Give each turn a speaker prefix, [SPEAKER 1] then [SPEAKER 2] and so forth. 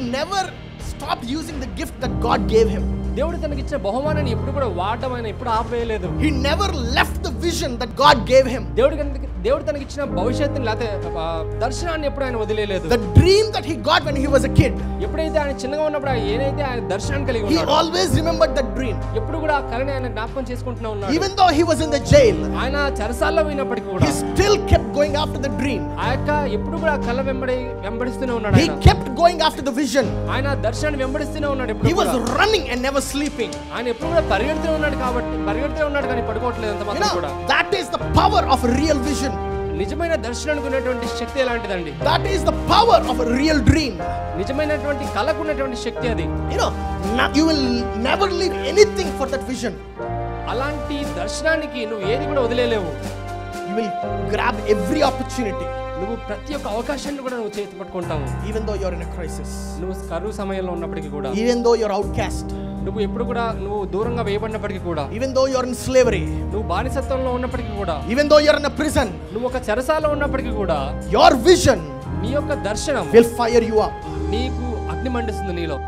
[SPEAKER 1] never stopped using the gift that God gave him.
[SPEAKER 2] దేవుడు తనకి ఇచ్చిన బహుమానాన్ని ఎప్పుడు కూడా వాడడం ఆయన ఎప్పుడు ఆపేయలేదు
[SPEAKER 1] He never left the vision that God gave him.
[SPEAKER 2] దేవుడు కనుక- దేవుడు తనకి ఇచ్చిన భవిష్యత్తుని లేకపోతే దర్శనాన్ని ఎప్పుడు ఆయన వదిలేయలేదు
[SPEAKER 1] The dream that he got when he was a kid,
[SPEAKER 2] ఎప్పుడైతే ఆయన చిన్నగా ఉన్నప్పుడు ఆయన ఏదైతే ఆయన దర్శనాన్ని కలిగి ఉన్నాడు
[SPEAKER 1] always remembered that dream.
[SPEAKER 2] ఎప్పుడు కూడా ఆ కళని ఆయన జ్ఞాపకం చేసుకుంటూనే ఉన్నాడు
[SPEAKER 1] Even though he was in the jail,
[SPEAKER 2] ఆయన చెరసాల్లో పోయినప్పటికీ
[SPEAKER 1] he
[SPEAKER 2] కూడా
[SPEAKER 1] still kept going after the dream.
[SPEAKER 2] ఆ యొక్క ఎప్పుడు కూడా కళ వెంబడి వెంబడిస్తూనే ఉన్నాడు ఆయన
[SPEAKER 1] kept going after the vision.
[SPEAKER 2] ఆయన ఆ దర్శనాన్ని వెంబడిస్తూనే ఉన్నాడు ఎప్పుడు
[SPEAKER 1] was
[SPEAKER 2] కూడా.
[SPEAKER 1] running and never sleeping.
[SPEAKER 2] ఆయన ఎప్పుడు కూడా పరిగెడుతూనే ఉన్నాడు కాబట్టి పరిగెడుతూనే ఉన్నాడు కానీ పడుకోవట్లేదు అంత మాత్రం కూడా
[SPEAKER 1] is the power of a real vision.
[SPEAKER 2] నిజమైన దర్శనానికి ఉన్నటువంటి శక్తి ఎలాంటిదండి
[SPEAKER 1] That is the power of a real dream.
[SPEAKER 2] నిజమైనటువంటి కళకు ఉన్నటువంటి శక్తి అది
[SPEAKER 1] You know, no- you will never leave anything for that vision.
[SPEAKER 2] అలాంటి దర్శనానికి నువ్వు ఏది కూడా వదిలేలేవు
[SPEAKER 1] You will grab every opportunity,
[SPEAKER 2] నువ్వు ప్రతి ఒక్క అవకాశాన్ని కూడా నువ్వు చేతి పట్టుకుంటావు
[SPEAKER 1] though you're in a crisis,
[SPEAKER 2] నువ్వు కరువు సమయంలో ఉన్నప్పటికీ కూడా
[SPEAKER 1] even though you're outcast,
[SPEAKER 2] నువ్వు ఎప్పుడు కూడా నువ్వు దూరంగా వేయబడినప్పటికీ కూడా
[SPEAKER 1] even though you're in slavery,
[SPEAKER 2] నువ్వు బానిసత్వంలో ఉన్నప్పటికీ కూడా
[SPEAKER 1] though you're in a prison.
[SPEAKER 2] నువ్వు ఒక చెరసాలో ఉన్నప్పటికీ కూడా
[SPEAKER 1] Your vision
[SPEAKER 2] నీ యొక్క దర్శనం
[SPEAKER 1] will fire you up.
[SPEAKER 2] నీకు అగ్ని మండిస్తుంది నీలో